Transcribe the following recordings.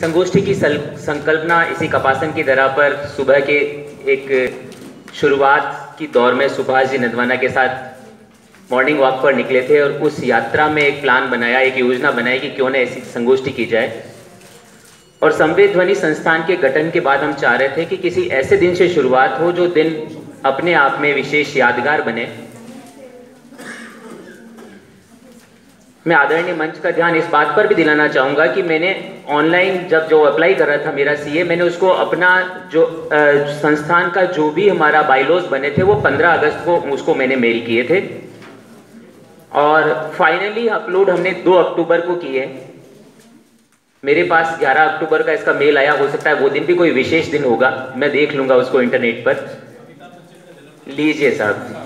संगोष्ठी की संकल्पना इसी कपासन की दरा पर सुबह के एक शुरुआत की दौर में सुभाष जी नदवाना के साथ मॉर्निंग वॉक पर निकले थे और उस यात्रा में एक प्लान बनाया, एक योजना बनाई कि क्यों न ऐसी संगोष्ठी की जाए। और संवेद ध्वनि संस्थान के गठन के बाद हम चाह रहे थे कि किसी ऐसे दिन से शुरुआत हो जो दिन अपने आप में विशेष यादगार बने। मैं आदरणीय मंच का ध्यान इस बात पर भी दिलाना चाहूँगा कि मैंने ऑनलाइन जब जो अप्लाई कर रहा था मेरा सीए मैंने उसको अपना जो आ, संस्थान का जो भी हमारा बाइलॉज बने थे वो 15 अगस्त को उसको मैंने मेल किए थे। और फाइनली अपलोड हमने 2 अक्टूबर को किए। मेरे पास 11 अक्टूबर का इसका मेल आया हो सकता है वो दिन भी कोई विशेष दिन होगा मैं देख लूँगा उसको इंटरनेट पर। लीजिए साहब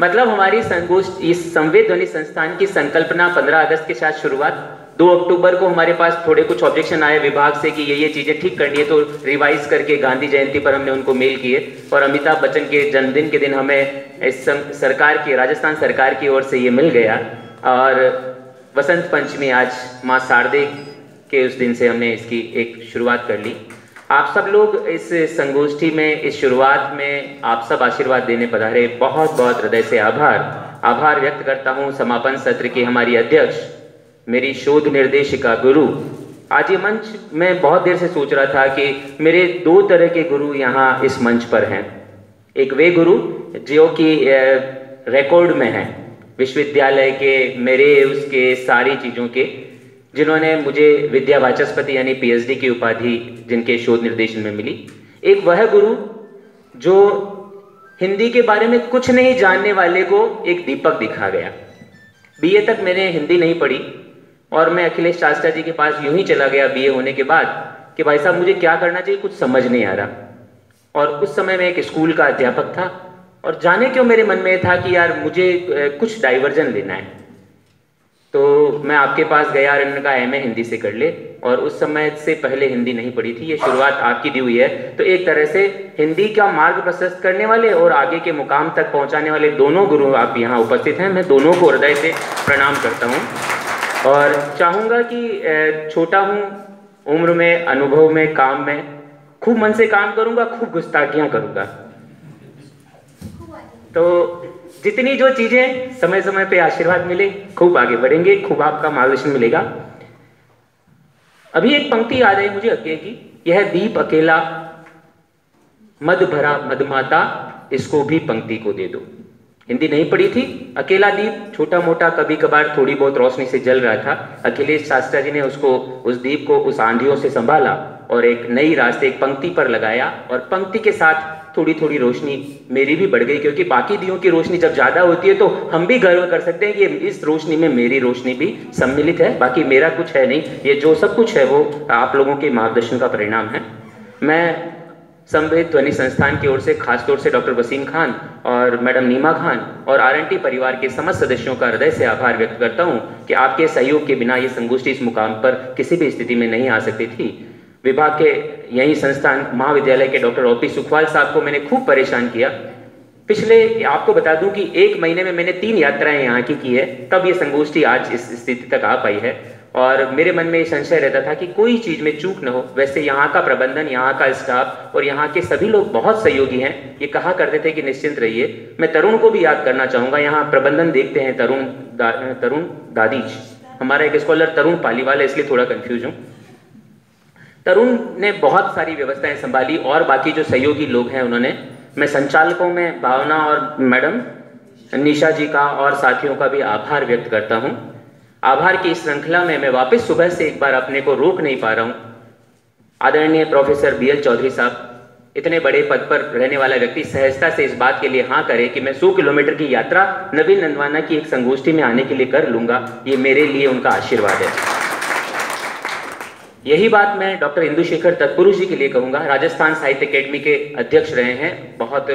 मतलब हमारी संगोष्ठ, इस संवेद ध्वनि संस्थान की संकल्पना 15 अगस्त के साथ शुरुआत। 2 अक्टूबर को हमारे पास थोड़े कुछ ऑब्जेक्शन आए विभाग से कि ये ये चीज़ें ठीक करनी है तो रिवाइज करके गांधी जयंती पर हमने उनको मेल किए। और अमिताभ बच्चन के जन्मदिन के दिन हमें इस सरकार की, राजस्थान सरकार की ओर से ये मिल गया। और वसंत पंचमी आज माँ शारदे के उस दिन से हमने इसकी एक शुरुआत कर ली। आप सब लोग इस संगोष्ठी में, इस शुरुआत में आप सब आशीर्वाद देने पधारे। बहुत बहुत हृदय से आभार। आभार व्यक्त करता हूँ समापन सत्र की हमारी अध्यक्ष, मेरी शोध निर्देशिका गुरु। आज ये मंच मैं बहुत देर से सोच रहा था कि मेरे दो तरह के गुरु यहाँ इस मंच पर हैं। एक वे गुरु, जो कि रिकॉर्ड में हैं। विश्वविद्यालय के, मेरे उसके सारी चीज़ों के। जिन्होंने मुझे विद्या वाचस्पति यानी पीएचडी की उपाधि जिनके शोध निर्देशन में मिली। एक वह गुरु जो हिंदी के बारे में कुछ नहीं जानने वाले को एक दीपक दिखा गया। बीए तक मैंने हिंदी नहीं पढ़ी और मैं अखिलेश शास्त्रा जी के पास यूँ ही चला गया बीए होने के बाद कि भाई साहब, मुझे क्या करना चाहिए? कुछ समझ नहीं आ रहा। और उस समय मैं एक स्कूल का अध्यापक था और जाने क्यों मेरे मन में था कि यार मुझे कुछ डाइवर्जन लेना है। तो मैं आपके पास गया और इन्होंने कहा एम हिंदी से कर ले। और उस समय से पहले हिंदी नहीं पढ़ी थी, ये शुरुआत आपकी दी हुई है। तो एक तरह से हिंदी का मार्ग प्रशस्त करने वाले और आगे के मुकाम तक पहुँचाने वाले दोनों गुरु आप यहाँ उपस्थित हैं। मैं दोनों को हृदय से प्रणाम करता हूँ। और चाहूँगा कि छोटा हूँ, उम्र में, अनुभव में, काम में, खूब मन से काम करूँगा, खूब गुस्ताखियाँ करूँगा। तो जितनी जो चीज़ें समय समय पे आशीर्वाद मिले, खूब आगे बढ़ेंगे, खूब आपका मार्गदर्शन मिलेगा। अभी एक पंक्ति आ रही मुझे अकेले की, यह दीप अकेला, मद भरा मदमाता इसको भी पंक्ति को दे दो। हिंदी नहीं पढ़ी थी, अकेला दीप, छोटा मोटा कभी कभार थोड़ी बहुत रोशनी से जल रहा था। अखिलेश शास्त्रा जी ने उसको, उस दीप को उस आंधियों से संभाला और एक नई रास्ते, एक पंक्ति पर लगाया और पंक्ति के साथ थोड़ी थोड़ी रोशनी मेरी भी बढ़ गई, क्योंकि बाकी दियों की रोशनी जब ज़्यादा होती है तो हम भी गर्व कर सकते हैं कि इस रोशनी में मेरी रोशनी भी सम्मिलित है। बाकी मेरा कुछ है नहीं, ये जो सब कुछ है वो आप लोगों के मार्गदर्शन का परिणाम है। मैं संवेद ध्वनि संस्थान की ओर से, खासतौर से डॉक्टर वसीम खान और मैडम नीमा खान और आरएनटी परिवार के समस्त सदस्यों का हृदय से आभार व्यक्त करता हूँ कि आपके सहयोग के बिना ये संगोष्ठी इस मुकाम पर किसी भी स्थिति में नहीं आ सकती थी। विभाग के यही संस्थान महाविद्यालय के डॉक्टर ओपी सुखवाल साहब को मैंने खूब परेशान किया। पिछले आपको बता दूँ कि एक महीने में मैंने तीन यात्राएँ यहाँ की की है तब ये संगोष्ठी आज इस स्थिति तक आ पाई है। और मेरे मन में संशय रहता था कि कोई चीज़ में चूक न हो। वैसे यहाँ का प्रबंधन यहाँ का स्टाफ और यहाँ के सभी लोग बहुत सहयोगी हैं। ये कहा करते थे कि निश्चिंत रहिए। मैं तरुण को भी याद करना चाहूँगा। यहाँ प्रबंधन देखते हैं तरुण दा, तरुण दादीज। हमारा एक स्कॉलर तरुण पालीवाल है इसलिए थोड़ा कंफ्यूज हूँ। तरुण ने बहुत सारी व्यवस्थाएँ संभाली और बाकी जो सहयोगी लोग हैं उन्होंने, मैं संचालकों में भावना और मैडम, निशा जी का और साथियों का भी आभार व्यक्त करता हूँ। आभार की इस श्रृंखला में मैं वापस सुबह से एक बार अपने को रोक नहीं पा रहा हूँ। आदरणीय प्रोफेसर बी एल चौधरी साहब, इतने बड़े पद पर रहने वाला व्यक्ति सहजता से इस बात के लिए हाँ करे कि मैं 100 किलोमीटर की यात्रा नवीन नंदवाना की एक संगोष्ठी में आने के लिए कर लूँगा, ये मेरे लिए उनका आशीर्वाद है। यही बात मैं डॉक्टर इंदुशेखर तत्पुरुष जी के लिए कहूँगा। राजस्थान साहित्य अकेडमी के अध्यक्ष रहे हैं। बहुत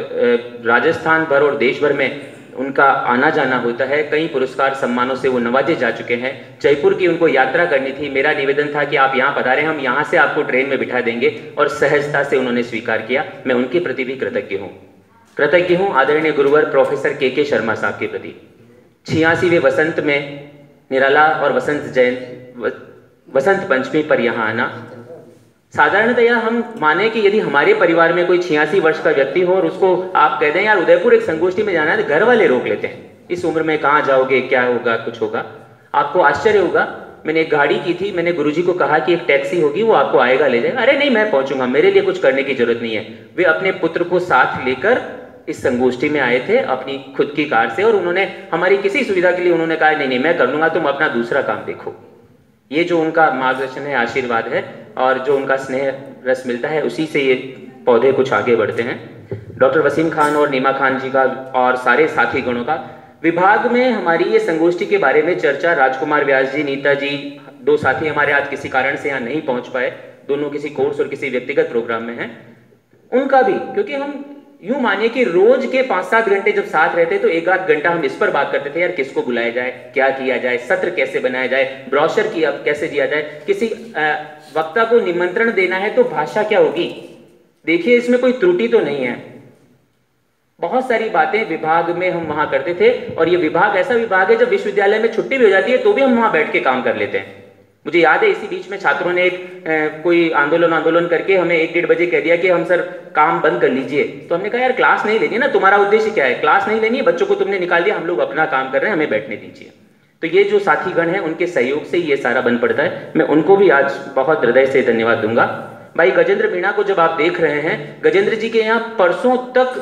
राजस्थान भर और देश भर में उनका आना जाना होता है। कई पुरस्कार सम्मानों से वो नवाजे जा चुके हैं। जयपुर की उनको यात्रा करनी थी। मेरा निवेदन था कि आप यहाँ पधारे, हम यहाँ से आपको ट्रेन में बिठा देंगे और सहजता से उन्होंने स्वीकार किया। मैं उनके प्रति भी कृतज्ञ हूँ। कृतज्ञ हूँ। आदरणीय गुरुवर प्रोफेसर के के शर्मा साहब के प्रति। छियासीवे वसंत में निराला और वसंत जयंत वसंत पंचमी पर यहाँ आना। साधारणतया हम माने कि यदि हमारे परिवार में कोई छियासी वर्ष का व्यक्ति हो और उसको आप कह दें, यार, उदयपुर एक संगोष्ठी में जाना है तो घर वाले रोक लेते हैं। इस उम्र में कहाँ जाओगे, क्या होगा, कुछ होगा? आपको आश्चर्य होगा, मैंने एक गाड़ी की थी, मैंने गुरुजी को कहा कि एक टैक्सी होगी, वो आपको आएगा ले जाएगा। अरे, नहीं, मैं पहुंचूँगा, मेरे लिए कुछ करने की ज़रूरत नहीं है। वे अपने पुत्र को साथ लेकर इस संगोष्ठी में आए थे, अपनी खुद की कार से, और उन्होंने, हमारी किसी सुविधा के लिए उन्होंने कहा, नहीं नहीं, मैं कर लूँगा, तुम अपना दूसरा काम देखो। ये जो उनका मार्गदर्शन है, आशीर्वाद है और जो उनका स्नेह रस मिलता है, उसी से ये पौधे कुछ आगे बढ़ते हैं। डॉक्टर वसीम खान और नीमा खान जी का और सारे साथी गणों का विभाग में हमारी ये संगोष्ठी के बारे में चर्चा, राजकुमार व्यास जी, नीता जी, दो साथी हमारे आज किसी कारण से यहाँ नहीं पहुँच पाए, दोनों किसी कोर्स और किसी व्यक्तिगत प्रोग्राम में हैं। उनका भी, क्योंकि हम यूँ मानिए कि रोज के पाँच सात घंटे जब साथ रहते तो एक आध घंटा हम इस पर बात करते थे, यार किसको बुलाया जाए, क्या किया जाए, सत्र कैसे बनाया जाए, ब्रॉशर की अब कैसे दिया जाए। किसी वक्ता को निमंत्रण देना है तो भाषा क्या होगी? देखिए, इसमें कोई त्रुटि तो नहीं है। बहुत सारी बातें विभाग में हम वहाँ करते थे, और ये विभाग ऐसा विभाग है, जब विश्वविद्यालय में छुट्टी भी हो जाती है तो भी हम वहाँ बैठ के काम कर लेते हैं। मुझे याद है इसी बीच में छात्रों ने एक ए, कोई आंदोलन आंदोलन करके हमें एक डेढ़ बजे कह दिया कि हम सर काम बंद कर लीजिए। तो हमने कहा यार क्लास नहीं लेनी है ना तुम्हारा उद्देश्य क्या है? क्लास नहीं लेनी है बच्चों को तुमने निकाल दिया हम लोग अपना काम कर रहे हैं हमें बैठने दीजिए। तो ये जो साथी गण है उनके सहयोग से ये सारा बन पड़ता है। मैं उनको भी आज बहुत हृदय से धन्यवाद दूँगा। भाई गजेंद्र मीणा को जब आप देख रहे हैं गजेंद्र जी के यहाँ परसों तक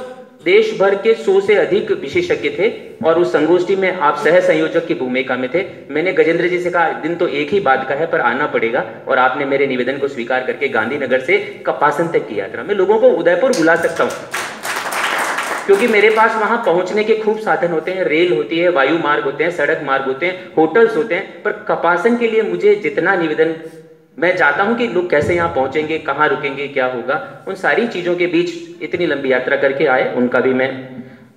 देश भर के सौ से अधिक विशेषज्ञ थे और उस संगोष्ठी में आप सह संयोजक की भूमिका में थे। मैंने गजेंद्र जी से कहा दिन तो एक ही बात का है, पर आना पड़ेगा। और आपने मेरे निवेदन को स्वीकार करके गांधीनगर से कपासन तक की यात्रा। मैं लोगों को उदयपुर बुला सकता हूँ। क्योंकि मेरे पास वहाँ पहुँचने के खूब साधन होते हैं। रेल होती है, वायु मार्ग होते हैं, सड़क मार्ग होते हैं, होटल्स होते हैं। पर कपासन के लिए मुझे जितना निवेदन मैं चाहता हूँ कि लोग कैसे यहाँ पहुँचेंगे, कहाँ रुकेंगे, क्या होगा। उन सारी चीज़ों के बीच इतनी लंबी यात्रा करके आए, उनका भी मैं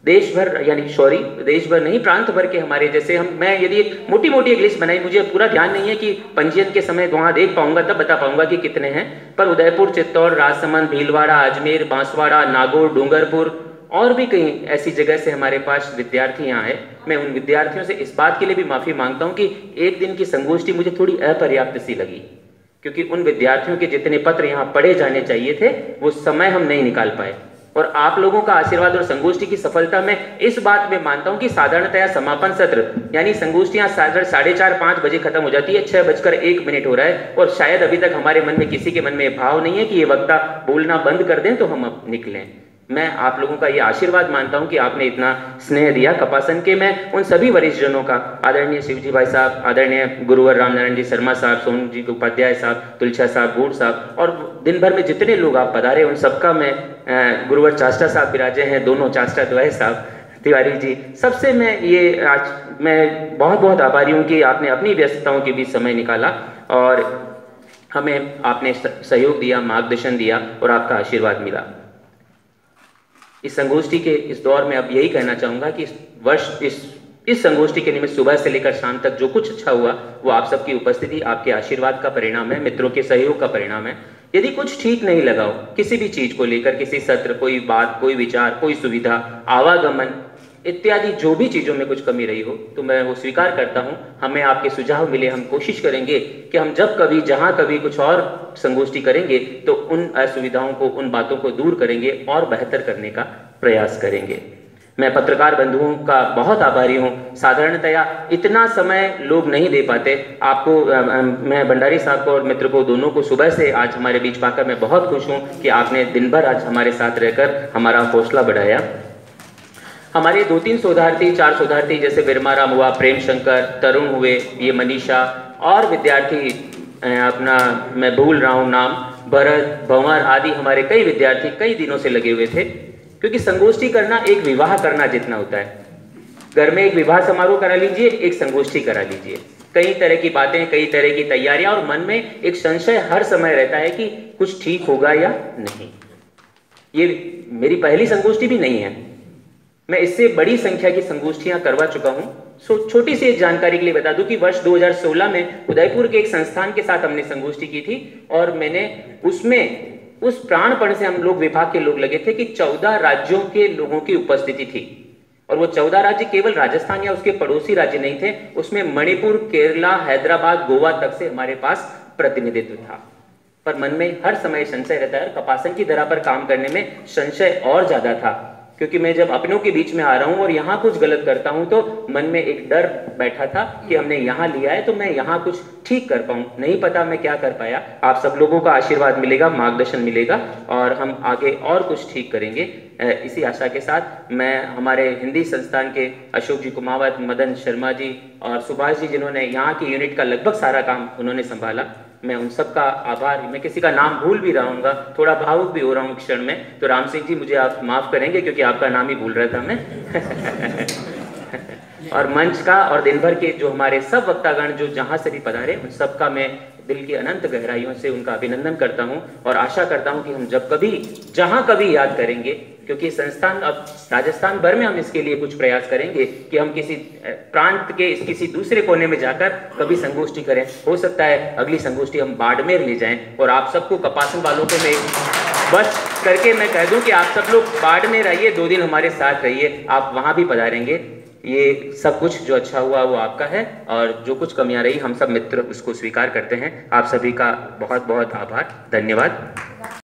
देश भर यानी सॉरी देश भर नहीं, प्रांत भर के हमारे जैसे हम, मैं यदि मोटी मोटी एक लिस्ट बनाई, मुझे पूरा ध्यान नहीं है कि पंजीयन के समय वहाँ देख पाऊँगा, तब बता पाऊँगा कि कितने हैं। पर उदयपुर, चित्तौड़, राजसमंद, भीलवाड़ा, अजमेर, बांसवाड़ा, नागौर, डूंगरपुर, और भी कई ऐसी जगह से हमारे पास विद्यार्थी यहाँ है मैं उन विद्यार्थियों से इस बात के लिए भी माफ़ी माँगता हूँ कि एक दिन की संगोष्ठी मुझे थोड़ी अपर्याप्त सी लगी। क्योंकि उन विद्यार्थियों के जितने पत्र यहाँ पढ़े जाने चाहिए थे, वो समय हम नहीं निकाल पाए। और आप लोगों का आशीर्वाद और संगोष्ठी की सफलता में इस बात में मानता हूँ कि साधारणतया समापन सत्र, यानी संगोष्ठियाँ साढ़े चार, पाँच बजे खत्म हो जाती है, छह बजकर एक मिनट हो रहा है, और शायद अभी तक हमारे मन में किसी के मन में भाव नहीं है कि ये वक्ता बोलना बंद कर दें तो हम अब निकलें। मैं आप लोगों का ये आशीर्वाद मानता हूँ कि आपने इतना स्नेह दिया कपासन के, मैं उन सभी वरिष्ठ जनों का। आदरणीय शिवजी भाई साहब, आदरणीय गुरुवर रामनारायण जी शर्मा साहब, सोनू जी उपाध्याय साहब तुलछा साहब, बूढ़ साहब, और दिन भर में जितने लोग आप पधारे, उन सबका मैं गुरुवर चाष्टा साहब विराजे हैं, दोनों चाष्टा द्वय साहब, तिवारी जी। सबसे मैं ये आज, मैं बहुत बहुत आभारी हूँ कि आपने अपनी व्यस्तताओं के बीच समय निकाला और हमें आपने सहयोग दिया, मार्गदर्शन दिया और आपका आशीर्वाद मिला। इस संगोष्ठी के इस दौर में अब यही कहना चाहूँगा कि इस वर्ष, इस इस संगोष्ठी के निमित्त सुबह से लेकर शाम तक जो कुछ अच्छा हुआ, वो आप सबकी उपस्थिति, आपके आशीर्वाद का परिणाम है, मित्रों के सहयोग का परिणाम है। यदि कुछ ठीक नहीं लगाओ किसी भी चीज़ को लेकर, किसी सत्र, कोई बात, कोई विचार, कोई सुविधा, आवागमन इत्यादि जो भी चीज़ों में कुछ कमी रही हो तो मैं वो स्वीकार करता हूँ। हमें आपके सुझाव मिले, हम कोशिश करेंगे कि हम जब कभी, जहाँ कभी कुछ और संगोष्ठी करेंगे तो उन असुविधाओं को, उन बातों को दूर करेंगे और बेहतर करने का प्रयास करेंगे। मैं पत्रकार बंधुओं का बहुत आभारी हूँ। साधारणतया इतना समय लोग नहीं दे पाते। आपको मैं भंडारी साहब को और मित्र को, दोनों को सुबह से आज हमारे बीच पाकर मैं बहुत खुश हूँ कि आपने दिन भर आज हमारे साथ रहकर हमारा हौसला बढ़ाया। हमारे दो तीन शोधार्थी, चार शोधार्थी जैसे बिरमाराम हुआ प्रेम शंकर तरुण हुए, ये मनीषा और विद्यार्थी अपना मैं भूल रहा हूँ नाम, भरत, भंवर आदि हमारे कई विद्यार्थी कई दिनों से लगे हुए थे, क्योंकि संगोष्ठी करना एक विवाह करना जितना होता है। घर में एक विवाह समारोह करा लीजिए, एक संगोष्ठी करा लीजिए। कई तरह की बातें, कई तरह की तैयारियाँ और मन में एक संशय हर समय रहता है कि कुछ ठीक होगा या नहीं। ये मेरी पहली संगोष्ठी भी नहीं है। मैं इससे बड़ी संख्या की संगोष्ठियाँ करवा चुका हूँ। सो, छोटी सी एक जानकारी के लिए बता दूँ कि वर्ष 2016 में उदयपुर के एक संस्थान के साथ हमने संगोष्ठी की थी और मैंने उसमें, उस प्राणपण से हम लोग विभाग के लोग लगे थे कि 14 राज्यों के लोगों की उपस्थिति थी। और वो 14 राज्य केवल राजस्थान या उसके पड़ोसी राज्य नहीं थे, उसमें मणिपुर, केरला, हैदराबाद, गोवा तक से हमारे पास प्रतिनिधित्व था। पर मन में हर समय संशय रहता है कपासन की धरा पर काम करने में संशय और ज़्यादा था। क्योंकि मैं जब अपनों के बीच में आ रहा हूँ और यहाँ कुछ गलत करता हूँ तो मन में एक डर बैठा था कि हमने यहाँ लिया है तो मैं यहाँ कुछ ठीक कर पाऊँ। नहीं पता मैं क्या कर पाया। आप सब लोगों का आशीर्वाद मिलेगा, मार्गदर्शन मिलेगा, और हम आगे और कुछ ठीक करेंगे। इसी आशा के साथ मैं हमारे हिंदी संस्थान के अशोक जी कुमावत, मदन शर्मा जी और सुभाष जी, जिन्होंने यहाँ की यूनिट का लगभग सारा काम उन्होंने संभाला। मैं उन सब का आभार, मैं किसी का नाम भूल भी रहूँगा थोड़ा भावुक भी हो रहा हूँ क्षण में। तो राम सिंह जी, मुझे आप माफ़ करेंगे क्योंकि आपका नाम ही भूल रहा था मैं। और मंच का और दिन भर के जो हमारे सब वक्तागण जो जहाँ से भी पधारे, उन सबका मैं दिल की अनंत गहराइयों से उनका अभिनंदन करता हूँ और आशा करता हूँ कि हम जब कभी, जहाँ कभी याद करेंगे, क्योंकि संस्थान, अब राजस्थान भर में हम इसके लिए कुछ प्रयास करेंगे कि हम किसी प्रांत के किसी दूसरे कोने में जाकर कभी संगोष्ठी करें। हो सकता है अगली संगोष्ठी हम बाड़मेर ले जाएँ और आप सबको कपासन वालों को मैं बस करके मैं कह दूँ कि आप सब लोग बाड़मेर आइए, दो दिन हमारे साथ रहिए, आप वहाँ भी पधारेंगे। ये सब कुछ जो अच्छा हुआ वो आपका है और जो कुछ कमियाँ रही हम सब मित्र उसको स्वीकार करते हैं। आप सभी का बहुत बहुत आभार। धन्यवाद।